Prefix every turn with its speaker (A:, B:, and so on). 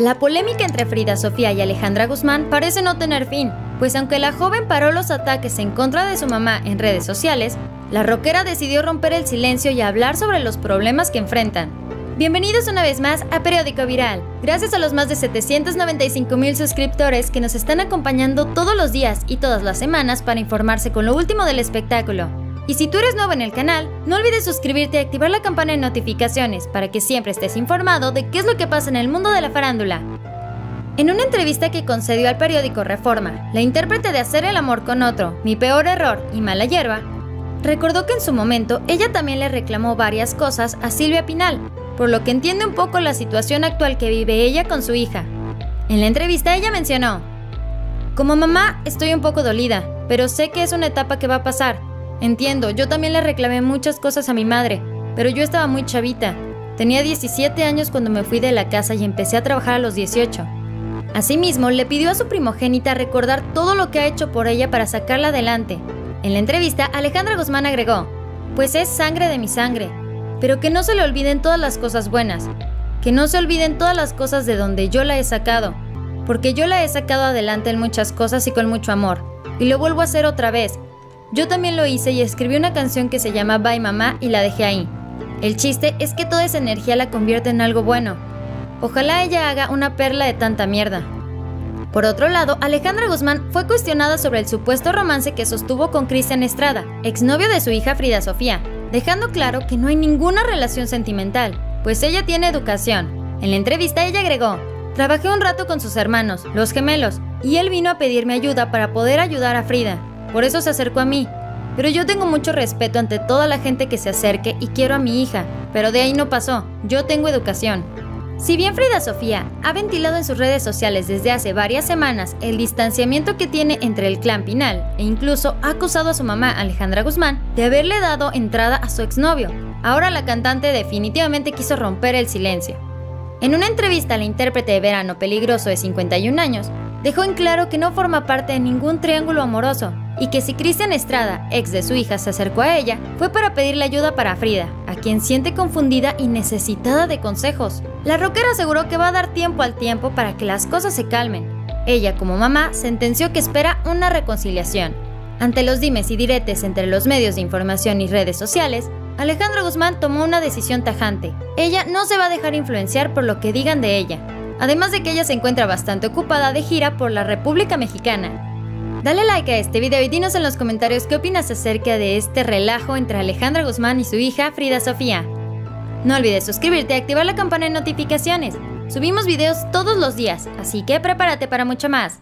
A: La polémica entre Frida Sofía y Alejandra Guzmán parece no tener fin, pues aunque la joven paró los ataques en contra de su mamá en redes sociales, la rockera decidió romper el silencio y hablar sobre los problemas que enfrentan. Bienvenidos una vez más a Periódico Viral. Gracias a los más de 795 mil suscriptores que nos están acompañando todos los días y todas las semanas para informarse con lo último del espectáculo. Y si tú eres nuevo en el canal, no olvides suscribirte y activar la campana de notificaciones para que siempre estés informado de qué es lo que pasa en el mundo de la farándula. En una entrevista que concedió al periódico Reforma, la intérprete de Hacer el amor con otro, Mi peor error y Mala hierba, recordó que en su momento ella también le reclamó varias cosas a Silvia Pinal, por lo que entiende un poco la situación actual que vive ella con su hija. En la entrevista ella mencionó, Como mamá estoy un poco dolida, pero sé que es una etapa que va a pasar Entiendo, yo también le reclamé muchas cosas a mi madre, pero yo estaba muy chavita. Tenía 17 años cuando me fui de la casa y empecé a trabajar a los 18. Asimismo, le pidió a su primogénita recordar todo lo que ha hecho por ella para sacarla adelante. En la entrevista, Alejandra Guzmán agregó, pues es sangre de mi sangre, pero que no se le olviden todas las cosas buenas, que no se olviden todas las cosas de donde yo la he sacado, porque yo la he sacado adelante en muchas cosas y con mucho amor, y lo vuelvo a hacer otra vez, yo también lo hice y escribí una canción que se llama Bye Mamá y la dejé ahí. El chiste es que toda esa energía la convierte en algo bueno. Ojalá ella haga una perla de tanta mierda. Por otro lado, Alejandra Guzmán fue cuestionada sobre el supuesto romance que sostuvo con Cristian Estrada, exnovio de su hija Frida Sofía, dejando claro que no hay ninguna relación sentimental, pues ella tiene educación. En la entrevista ella agregó, Trabajé un rato con sus hermanos, los gemelos, y él vino a pedirme ayuda para poder ayudar a Frida. Por eso se acercó a mí. Pero yo tengo mucho respeto ante toda la gente que se acerque y quiero a mi hija, pero de ahí no pasó. Yo tengo educación. Si bien Frida Sofía ha ventilado en sus redes sociales desde hace varias semanas el distanciamiento que tiene entre el clan Pinal e incluso ha acusado a su mamá Alejandra Guzmán de haberle dado entrada a su exnovio, ahora la cantante definitivamente quiso romper el silencio. En una entrevista la intérprete de Verano Peligroso de 51 años, dejó en claro que no forma parte de ningún triángulo amoroso y que si Cristian Estrada, ex de su hija, se acercó a ella, fue para pedirle ayuda para Frida, a quien siente confundida y necesitada de consejos. La rockera aseguró que va a dar tiempo al tiempo para que las cosas se calmen. Ella, como mamá, sentenció que espera una reconciliación. Ante los dimes y diretes entre los medios de información y redes sociales, Alejandra Guzmán tomó una decisión tajante. Ella no se va a dejar influenciar por lo que digan de ella, además de que ella se encuentra bastante ocupada de gira por la República Mexicana. Dale like a este video y dinos en los comentarios qué opinas acerca de este relajo entre Alejandra Guzmán y su hija Frida Sofía. No olvides suscribirte y activar la campana de notificaciones. Subimos videos todos los días, así que prepárate para mucho más.